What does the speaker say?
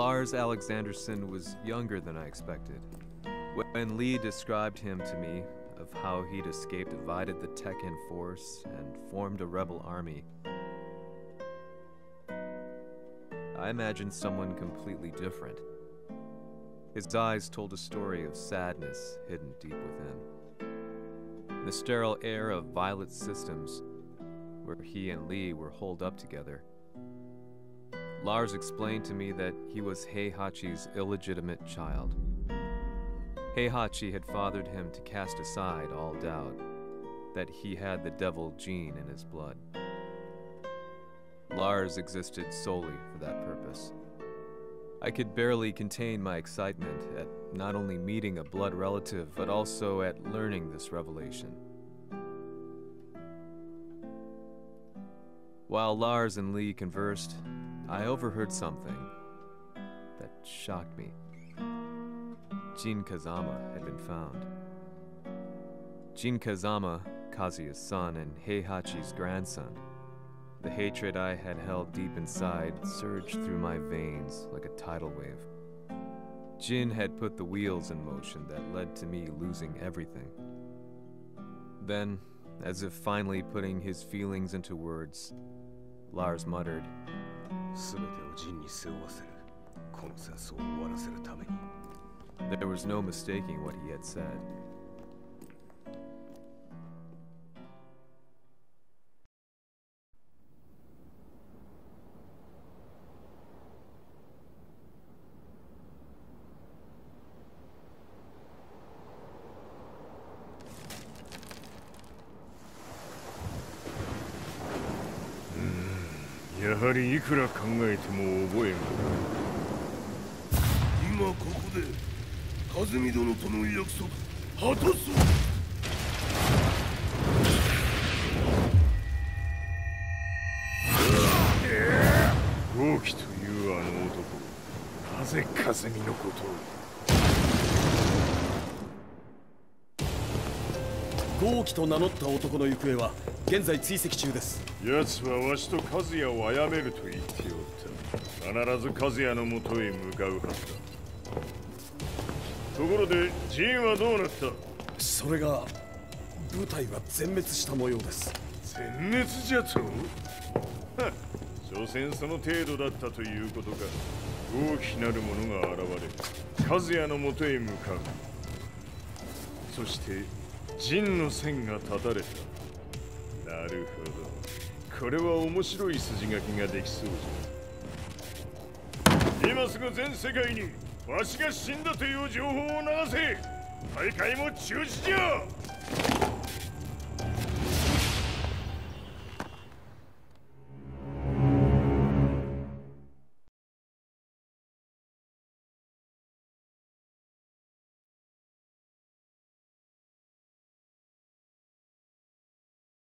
Lars Alexandersson was younger than I expected. When Lee described him to me, of how he'd escaped, divided the Tekken force, and formed a rebel army, I imagined someone completely different. His eyes told a story of sadness hidden deep within. In the sterile air of Violet Systems, where he and Lee were holed up together, Lars explained to me that he was Heihachi's illegitimate child. Heihachi had fathered him to cast aside all doubt that he had the devil gene in his blood. Lars existed solely for that purpose. I could barely contain my excitement at not only meeting a blood relative, but also at learning this revelation. While Lars and Lee conversed, I overheard something that shocked me. Jin Kazama had been found. Jin Kazama, Kazuya's son and Heihachi's grandson. The hatred I had held deep inside surged through my veins like a tidal wave. Jin had put the wheels in motion that led to me losing everything. Then, as if finally putting his feelings into words, Lars muttered, 全てをジンに背負わせるこの戦争を終わらせるために There was no mistaking what he had said. はりいくら考えても覚えが今ここで風見殿との約束果たそう。豪気というあの男。なぜ風見のことを？豪気と名乗った男の行方は現在追跡中です。奴はわしと和也を殺めると言っておった。必ず和也のもとへ向かうはずだ。ところでジンはどうなった？それが部隊は全滅した模様です。全滅じゃと？は所詮その程度だったということか。大きなる者が現れ和也のもとへ向かう。そして陣の線が断たれた。なるほど。これは面白い筋書きができそうじゃ。今すぐ全世界にわしが死んだという情報を流せ。大会も中止じゃ。